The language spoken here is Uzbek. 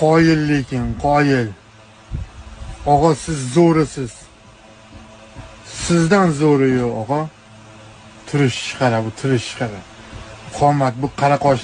qoyil lekin qoyil. Og'a siz zo'risiz. Sizdan zo'ri yo'q og'a. Turish qara bu turish qara qomat bu qara qosh